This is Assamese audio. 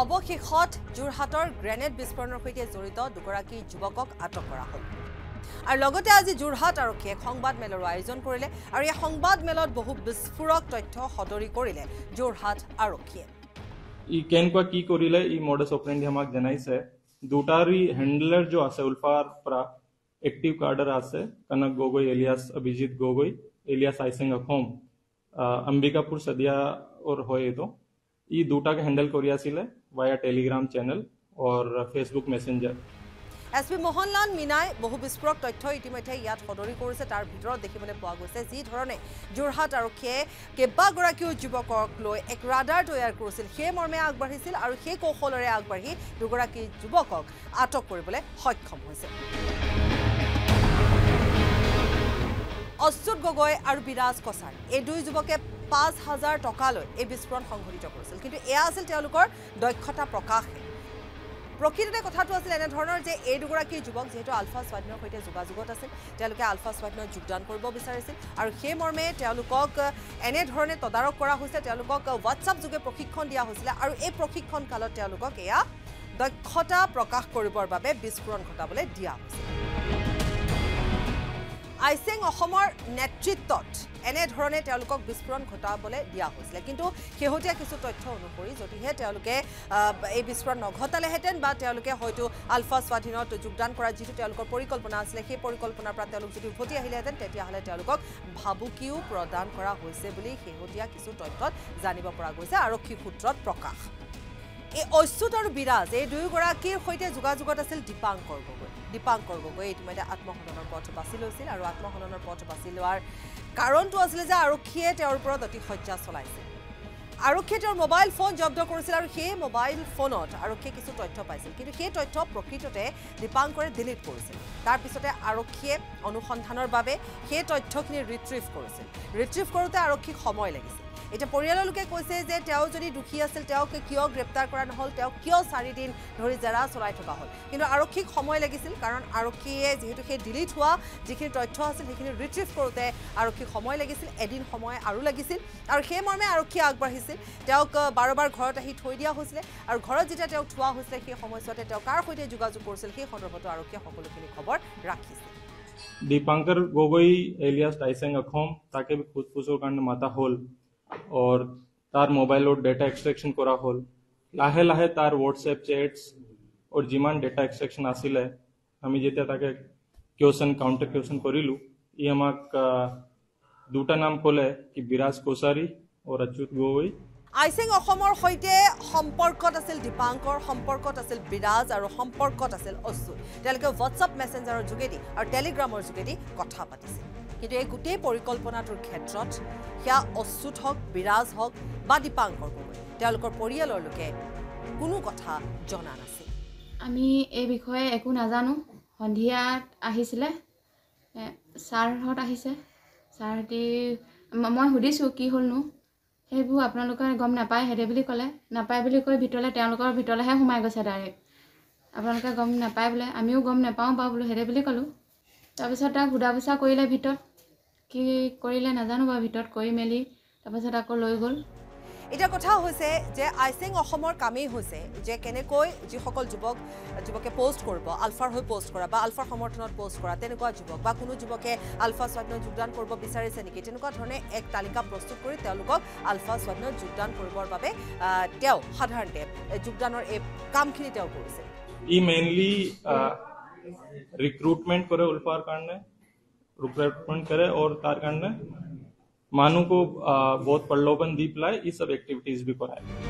অৱশেষত যোৰহাটৰ গ্ৰেনেড বিস্ফোৰণৰ সৈতে জড়িত দুগৰাকী যুৱকক আটক কৰা হ'ল। আৰু লগতে আজি যোৰহাট আৰক্ষীয়ে সংবাদ মেলৰো আয়োজন কৰিলে আৰু এই সংবাদ মেলত বহু বিস্ফোৰক তথ্য সদৰি কৰিলে যোৰহাট আৰক্ষীয়ে। ই কেনেকুৱা কি কৰিলে ই মডাছ অপৰেণ্টি আমাক জনাইছে। দুটাৰি হেণ্ডলাৰ जो আছে উলফাৰ পৰা এক্টিভ কাৰ্ডাৰ আছে কনক গগৈ এলিয়াছ অভিজিৎ গগৈ এলিয়াছ আইসেং অসম অম্বিকাপুৰ ওৰ হয় এইটো। ই দুটাকে হেণ্ডেল কৰি ভায়া টেলিগ্ৰাম চেনেল और Facebook messenger S P Mohanlal মীনাই বহু বিস্ফোৰক তথ্য ইতিমধ্যে ইয়াত সদৰি কৰিছে। তাৰ ভিতৰত দেখিবলৈ পোৱা গৈছে যি ধৰণে যোৰহাট আৰক্ষীয়ে কেইবাগৰাকীও যুৱকক লৈ এক ৰাডাৰ তৈয়াৰ কৰিছিল। সেই মৰ্মে আগবাঢ়িছিল আৰু সেই কৌশলেৰে আগবাঢ়ি দুগৰাকী যুৱকক আটক কৰিবলৈ সক্ষম হৈছে। অচ্যুত গগৈ আৰু বিৰাজ কছাৰ। এই দুই যুৱকে পাঁচ হাজাৰ টকালৈ এই বিস্ফোৰণ সংঘটিত কৰিছিল। কিন্তু এয়া আছিল তেওঁলোকৰ দক্ষতা প্ৰকাশহে প্ৰকৃততে কথাটো আছিল এনেধৰণৰ যে এই দুগৰাকী যুৱক যিহেতু আলফা স্বাধীনৰ সৈতে যোগাযোগত আছিল তেওঁলোকে আলফা স্বাধীনত যোগদান কৰিব বিচাৰিছিল আৰু সেই মৰ্মে তেওঁলোকক এনেধৰণে তদাৰক কৰা হৈছে তেওঁলোকক হোৱাটছআপ যোগে প্ৰশিক্ষণ দিয়া হৈছিলে আৰু এই প্ৰশিক্ষণ কালত তেওঁলোকক এয়া দক্ষতা প্ৰকাশ কৰিবৰ বাবে বিস্ফোৰণ ঘটাবলৈ দিয়া হৈছিল। আইচেং অসমৰ নেতৃত্বত এনেধৰণে তেওঁলোকক বিস্ফোৰণ ঘটাবলৈ দিয়া হৈছিলে। কিন্তু শেহতীয়া কিছু তথ্য অনুসৰি যদিহে তেওঁলোকে এই বিস্ফোৰণ নঘটালেহেঁতেন বা তেওঁলোকে হয়তো আলফা স্বাধীনত যোগদান কৰাৰ যিটো তেওঁলোকৰ পৰিকল্পনা আছিলে সেই পৰিকল্পনাৰ পৰা তেওঁলোক যদি উভতি আহিলেহেঁতেন তেতিয়াহ'লে তেওঁলোকক ভাবুকিও প্ৰদান কৰা হৈছে বুলি শেহতীয়া কিছু তথ্যত জানিব পৰা গৈছে। আৰক্ষী সূত্ৰত প্ৰকাশ। এই অচ্যুত আৰু বিৰাজ এই দুয়োগৰাকীৰ সৈতে যোগাযোগত আছিল দীপাংকৰ গগৈ। দীপাংকৰ গগৈ ইতিমধ্যে আত্মসন্মানৰ পথ বাছি লৈছিল আৰু আত্মসন্মানৰ পথ বাছি লোৱাৰ কাৰণটো আছিলে যে আৰক্ষীয়ে তেওঁৰ ওপৰত অতিশয্যা চলাইছিল। আৰক্ষীয়ে তেওঁৰ মোবাইল ফোন জব্দ কৰিছিল আৰু সেই মোবাইল ফোনত আৰক্ষীয়ে কিছু তথ্য পাইছিল। কিন্তু সেই তথ্য প্ৰকৃততে দীপাংকৰে ডিলিট কৰিছিল। তাৰপিছতে আৰক্ষীয়ে অনুসন্ধানৰ বাবে সেই তথ্যখিনি ৰিট্ৰিভ কৰিছিল। ৰিট্ৰিভ কৰোঁতে আৰক্ষীক সময় লাগিছিল। এতিয়া পৰিয়ালৰ লোকে কৈছে যে তেওঁ যদি দোষী আছিল তেওঁক কিয় গ্ৰেপ্তাৰ কৰা নহ'ল তেওঁক কিয় চাৰিদিন ধৰি জেৰা চলাই থকা হ'ল? কিন্তু আৰক্ষীক সময় লাগিছিল কাৰণ আৰক্ষীয়ে যিহেতু সেই ডিলিট হোৱা যিখিনি তথ্য আছিল সেইখিনি ৰিট্ৰিভ কৰোঁতে আৰক্ষীক সময় লাগিছিল এদিন সময় আৰু লাগিছিল। আৰু সেই মৰ্মে আৰক্ষীয়ে আগবাঢ়িছিল। তেওঁক বাৰ ঘৰত আহি থৈ দিয়া হৈছিলে। আৰু ঘৰত যেতিয়া তেওঁক থোৱা হৈছিলে সেই সময়ছোৱাতে তেওঁ কাৰ সৈতে যোগাযোগ কৰিছিল সেই সন্দৰ্ভতো আৰক্ষীয়ে সকলোখিনি খবৰ ৰাখিছিল। দীপাংকৰ গগৈ এলিয়াছ টাইচেং অসম তাকে ফুচফুচৰ কাৰণে মাতা হ'ল। और তাৰ মোবাইলত ডেটা এক্সট্ৰেকশ্যন কৰা হ'ল লাহে লাহে তাৰ হোৱাটছএপ চেটছ আৰু যিমান ডেটা এক্সট্ৰেকশ্যন আছিলে আমি যেতিয়া তাকে কুৱেশ্যন কাউণ্টাৰ কুৱেশ্যন কৰিলোঁ ই আমাক দুটা নাম ক'লে কি বিৰাজ কোছাৰী আৰু অচ্যুত গগৈ আইচেং অসমৰ সৈতে সম্পৰ্কত আছিল দীপাংকৰ সম্পৰ্কত আছিল বিৰাজ আৰু সম্পৰ্কত আছিল অচ্যুত তেওঁলোকে হোৱাটছআপ মেছেঞ্জাৰৰ যোগেদি আৰু টেলিগ্ৰামৰ যোগেদি কথা পাতিছিল কিন্তু এই গোটেই পৰিকল্পনাটোৰ ক্ষেত্ৰত সেয়া অচ্যুত হওক বিৰাজ হওক বা দীপাংকৰ গগৈ তেওঁলোকৰ পৰিয়ালৰ লোকে কোনো কথা জনা নাছিল। আমি এই বিষয়ে একো নাজানো। সন্ধিয়াত আহিছিলে ছাৰহঁত আহিছে। ছাৰহঁতি মই সুধিছোঁ কি হ'লনো? সেইবোৰ আপোনালোকে গম নাপায় হেৰি বুলি ক'লে। নাপায় বুলি কৈ ভিতৰলৈ তেওঁলোকৰ ভিতৰলৈহে সোমাই গৈছে ডাইৰেক্ট। আপোনালোকে গম নাপায় বোলে আমিও গম নাপাওঁ বাৰু বোলো হেৰি বুলি ক'লোঁ। তাৰপিছত তাক সোধা পোছা কৰিলে ভিতৰত। কি কৰিলে নাজানো বাৰু ভিতৰত কৰি মেলি তাৰপিছত আকৌ লৈ গ'ল। এতিয়া কথা হৈছে যে আইচেং অসমৰ কামেই হৈছে যে কেনেকৈ যিসকল যুৱক যুৱকে পষ্ট কৰিব আলফাৰ হৈ পষ্ট কৰা বা আলফাৰ সমৰ্থনত পষ্ট কৰা তেনেকুৱা যুৱক বা কোনো যুৱকে আলফা স্বাধীনত যোগদান কৰিব বিচাৰিছে নেকি তেনেকুৱা ধৰণে এক তালিকা প্ৰস্তুত কৰি তেওঁলোকক আলফা স্বাধীনত যোগদান কৰিবৰ বাবে তেওঁ সাধাৰণতে যোগদানৰ এই কামখিনি তেওঁ কৰিছে। ই মেইনলি ৰিক্ৰুটমেণ্ট কৰে উলফাৰ কাৰণে। ৰিক্ৰুটমেণ্ট কৰে আৰু তাৰ কাৰণে মানুহকো আহ, বহুত প্ৰলোভন দি পেলাই এই সব এক্টিভিটিজ भी কৰায়